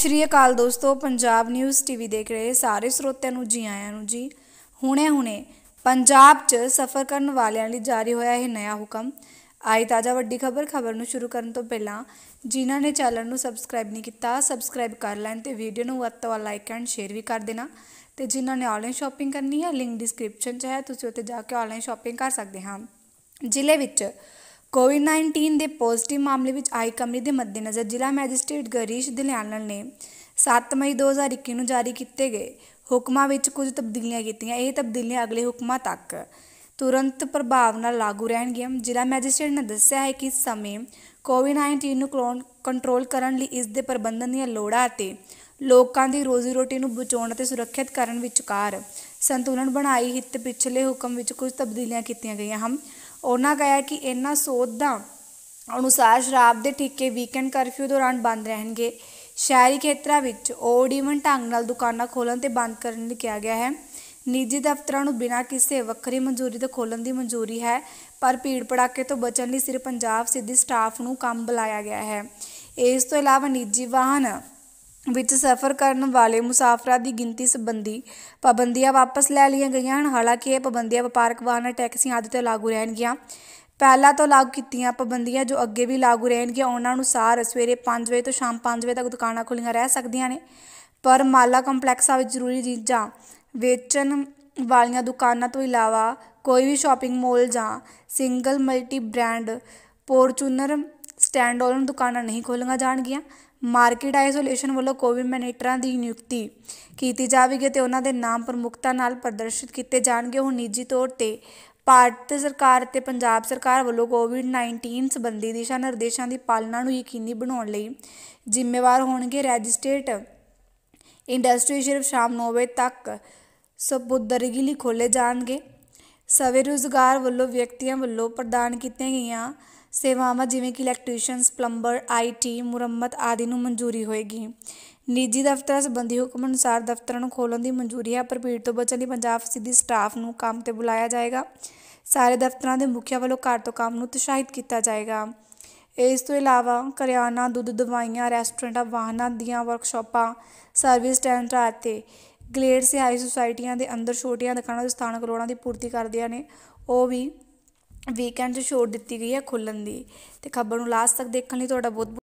ਸ਼੍ਰੀ ਅਕਾਲ ਦੋਸਤੋ, Punjab news TV ਦੇਖ ਰਹੇ ਸਾਰੇ ਸਰੋਤਿਆਂ ਨੂੰ, ਜੀ ਆਇਆਂ ਨੂੰ, ਜੀ। ਹੁਣੇ-ਹੁਣੇ ਪੰਜਾਬ 'ਚ ਸਫ਼ਰ ਕਰਨ ਵਾਲਿਆਂ ਲਈ ਜਾਰੀ ਹੋਇਆ ਇਹ ਨਵਾਂ ਹੁਕਮ। ਆਈ ਤਾਜ਼ਾ ਵੱਡੀ ਖਬਰ ਖਬਰ ਨੂੰ ਸ਼ੁਰੂ ਕਰਨ ਤੋਂ ਪਹਿਲਾਂ ਜਿਨ੍ਹਾਂ ਨੇ ਚੈਨਲ ਨੂੰ ਸਬਸਕ੍ਰਾਈਬ ਨਹੀਂ ਕੀਤਾ, ਸਬਸਕ੍ਰਾਈਬ ਕਰ ਲੈਣ ਤੇ ਵੀਡੀਓ ਨੂੰ ਵੱਧ ਤੋਂ ਵੱਧ ਲਾਈਕ ਐਂਡ ਸ਼ੇਅਰ ਵੀ ਕਰ ਦੇਣਾ। ਤੇ ਜਿਨ੍ਹਾਂ ਨੇ ਆਨਲਾਈਨ ਸ਼ਾਪਿੰਗ ਕਰਨੀ ਹੈ ਲਿੰਕ ਡਿਸਕ੍ਰਿਪਸ਼ਨ 'ਚ ਹੈ, ਤੁਸੀਂ ਉੱਥੇ ਜਾ ਕੇ ਆਨਲਾਈਨ ਸ਼ਾਪਿੰਗ ਕਰ ਸਕਦੇ ਹਾਂ। ਜ਼ਿਲ੍ਹੇ ਵਿੱਚ ਕੋਵਿਡ-19 ਦੇ ਪੋਜ਼ਿਟਿਵ ਮਾਮਲੇ ਵਿੱਚ ਆਈ ਕਮੀ ਦੇ ਮੱਦੇਨਜ਼ਰ ਜ਼ਿਲ੍ਹਾ ਮੈਜਿਸਟ੍ਰੇਟ ਗਰੀਸ਼ ਦਿਲਿਆਨਲ ਨੇ 7 ਮਈ 2021 ਨੂੰ ਜਾਰੀ ਕੀਤੇ ਗਏ ਹੁਕਮਾਂ ਵਿੱਚ ਕੁਝ ਤਬਦੀਲੀਆਂ ਕੀਤੀਆਂ। ਇਹ ਤਬਦੀਲੀਆਂ ਅਗਲੇ ਹੁਕਮਾਂ ਤੱਕ ਤੁਰੰਤ ਪ੍ਰਭਾਵ ਨਾਲ ਲਾਗੂ ਰਹਿਣਗੀਆਂ। ਜ਼ਿਲ੍ਹਾ ਮੈਜਿਸਟ੍ਰੇਟ ਨੇ ਦੱਸਿਆ ਹੈ ਕਿ ਇਸ ਸਮੇਂ ਕੋਵਿਡ-19 ਨੂੰ ਕੰਟਰੋਲ ਕਰਨ ਲਈ ਇਸ ਦੇ ਪ੍ਰਬੰਧਨ ਦੀਆਂ ਲੋੜਾਂ ਅਤੇ ਲੋਕਾਂ ਦੀ ਰੋਜ਼ੀ ਰੋਟੀ ਨੂੰ ਬਚਾਉਣ ਅਤੇ ਸੁਰੱਖਿਅਤ ਕਰਨ ਵਿਚਕਾਰ ਸੰਤੁਲਨ ਬਣਾਈ ਹਿੱਤ ਪਿਛਲੇ ਹੁਕਮ ਵਿੱਚ ਕੁਝ ਤਬਦੀਲੀਆਂ ਕੀਤੀਆਂ ਗਈਆਂ ਹਨ। ਉਹਨਾਂ ਕਿਹਾ ਕਿ ਇਹਨਾਂ ਸੋਧਾਂ ਅਨੁਸਾਰ ਸ਼ਰਾਬ ਦੇ ਠੇਕੇ ਵੀਕਐਂਡ ਕਰਫਿਊ ਦੌਰਾਨ ਬੰਦ ਰਹਿਣਗੇ। ਸ਼ਹਿਰੀ ਖੇਤਰਾਂ ਵਿੱਚ ਓਡ ਈਵਨ ਢੰਗ ਨਾਲ ਦੁਕਾਨਾਂ ਖੋਲਣ ਤੇ ਬੰਦ ਕਰਨ ਲਈ ਕਿਹਾ ਗਿਆ ਹੈ। ਨਿੱਜੀ ਦਫ਼ਤਰਾਂ ਨੂੰ ਬਿਨਾਂ ਕਿਸੇ ਵੱਖਰੀ ਮਨਜ਼ੂਰੀ ਤੋਂ ਖੋਲਣ ਦੀ ਮਨਜ਼ੂਰੀ ਹੈ, ਪਰ ਭੀੜ ਭੜਾਕੇ ਤੋਂ ਬਚਣ ਲਈ ਸਿਰਫ ਪੰਜਾਬ ਸਿੱਧੀ ਸਟਾਫ ਨੂੰ ਕੰਮ ਬੁਲਾਇਆ ਗਿਆ ਹੈ। ਇਸ ਤੋਂ ਇਲਾਵਾ ਨਿੱਜੀ ਵਾਹਨ ਵਿੱਚ ਸਫ਼ਰ ਕਰਨ ਵਾਲੇ ਮੁਸਾਫਰਾਂ ਦੀ ਗਿਣਤੀ ਸੰਬੰਧੀ ਪਾਬੰਦੀਆਂ ਵਾਪਸ ਲੈ ਲਈਆਂ ਗਈਆਂ ਹਨ। ਹਾਲਾਂਕਿ ਇਹ ਪਾਬੰਦੀਆਂ ਵਪਾਰਕ ਵਾਹਨਾਂ, ਟੈਕਸੀਆਂ ਆਦਿ ਤੇ ਲਾਗੂ ਰਹਿਣਗੀਆਂ। ਪਹਿਲਾਂ ਤੋਂ ਲਾਗੂ ਕੀਤੀਆਂ ਪਾਬੰਦੀਆਂ ਜੋ ਅੱਗੇ ਵੀ ਲਾਗੂ ਰਹਿਣਗੀਆਂ, ਉਹਨਾਂ ਅਨੁਸਾਰ ਸਵੇਰੇ 5 ਵਜੇ ਤੋਂ ਸ਼ਾਮ 5 ਵਜੇ ਤੱਕ ਦੁਕਾਨਾਂ ਖੁੱਲੀਆਂ ਰਹਿ ਸਕਦੀਆਂ ਨੇ। ਪਰ ਮਾਲਾ ਕੰਪਲੈਕਸਾਂ ਵਿੱਚ ਜ਼ਰੂਰੀ ਚੀਜ਼ਾਂ ਵੇਚਣ ਵਾਲੀਆਂ ਦੁਕਾਨਾਂ ਤੋਂ ਇਲਾਵਾ ਕੋਈ ਵੀ ਸ਼ਾਪਿੰਗ ਮਾਲ ਜਾਂ ਸਿੰਗਲ ਮਲਟੀ ਬ੍ਰਾਂਡ ਪੋਰਚੂਨਰ ਸਟੈਂਡ ਅਲੋਨ ਦੁਕਾਨਾਂ ਨਹੀਂ ਖੋਲ੍ਹੀਆਂ ਜਾਣਗੀਆਂ। ਮਾਰਕੀਟ ਆਈਸੋਲੇਸ਼ਨ ਵੱਲੋਂ ਕੋਵਿਡ ਮੈਨੇਟਰਾਂ ਦੀ ਨਿਯੁਕਤੀ ਕੀਤੀ ਜਾਵੇਗੀ ਤੇ ਉਹਨਾਂ ਦੇ ਨਾਮ ਪ੍ਰਮੁਖਤਾ ਨਾਲ ਪ੍ਰਦਰਸ਼ਿਤ ਕੀਤੇ ਜਾਣਗੇ। ਹੁਣ ਨਿੱਜੀ ਤੌਰ ਤੇ ਭਾਰਤ ਸਰਕਾਰ ਅਤੇ ਪੰਜਾਬ ਸਰਕਾਰ ਵੱਲੋਂ ਕੋਵਿਡ-19 ਸੰਬੰਧੀ ਦਿਸ਼ਾ ਨਿਰਦੇਸ਼ਾਂ ਦੀ ਪਾਲਣਾ ਨੂੰ ਯਕੀਨੀ ਬਣਾਉਣ ਲਈ ਜ਼ਿੰਮੇਵਾਰ ਹੋਣਗੇ। ਰੈਜਿਸਟ੍ਰੇਟ ਇੰਡਸਟਰੀ ਸਿਰਫ ਸ਼ਾਮ 9 ਵਜੇ ਤੱਕ ਸਪੁਰਦਗੀ ਲਈ ਖੋਲੇ ਜਾਣਗੇ। ਸਵੇ ਰੁਜ਼ਗਾਰ ਵੱਲੋਂ ਵਿਅਕਤੀਆਂ ਵੱਲੋਂ ਪ੍ਰਦਾਨ ਕੀਤੀਆਂ ਗਈਆਂ ਸੇਵਾਵਾਂ ਜਿਵੇਂ ਕਿ ਇਲੈਕਟ੍ਰੀਸ਼ੀਅਨਸ ਪਲੰਬਰ ਆਈਟੀ ਮੁਰੰਮਤ ਆਦਿ ਨੂੰ ਮਨਜ਼ੂਰੀ ਹੋਏਗੀ। ਨਿੱਜੀ ਦਫ਼ਤਰਾਂ ਸੰਬੰਧੀ ਹੁਕਮ ਅਨੁਸਾਰ ਦਫ਼ਤਰਾਂ ਨੂੰ ਖੋਲ੍ਹਣ ਦੀ ਮਨਜ਼ੂਰੀ ਹੈ, ਪਰ ਭੀੜ ਤੋਂ ਬਚਣ ਲਈ ਪੰਜਾਬ ਸਿੱਧੀ ਸਟਾਫ ਨੂੰ ਕੰਮ ਤੇ ਬੁਲਾਇਆ ਜਾਏਗਾ। ਸਾਰੇ ਦਫ਼ਤਰਾਂ ਦੇ ਮੁਖੀਆਂ ਵੱਲੋਂ ਘਰ ਤੋਂ ਕੰਮ ਨੂੰ ਉਤਸ਼ਾਹਿਤ ਕੀਤਾ ਜਾਏਗਾ। ਇਸ ਤੋਂ ਇਲਾਵਾ ਕਰਿਆਨਾ, ਦੁੱਧ, ਦਵਾਈਆਂ, ਰੈਸਟੋਰੈਂਟਾਂ, ਵਾਹਨਾਂ ਦੀਆਂ ਵਰਕਸ਼ਾਪਾਂ, ਸਰਵਿਸ ਸਟੈਂਡਾਂ ਅਤੇ ਗਲੇਡ ਸਿਹਾਈ ਸੁਸਾਇਟੀਆਂ ਦੇ ਅੰਦਰ ਛੋਟੀਆਂ ਦੁਕਾਨਾਂ ਦੇ ਸਥਾਨਕ ਲੋੜਾਂ ਦੀ ਪੂਰਤੀ ਕਰਦੀਆਂ ਨੇ। ਉਹ ਵੀ ਵੀਕਐਂਡ 'ਚ ਛੋਟ ਦਿੱਤੀ ਗਈ ਹੈ ਖੁੱਲ੍ਹਣ ਦੀ ਅਤੇ ਖਬਰ ਨੂੰ ਲਾਸਟ ਤੱਕ ਦੇਖਣ ਲਈ ਤੁਹਾਡਾ ਬਹੁਤ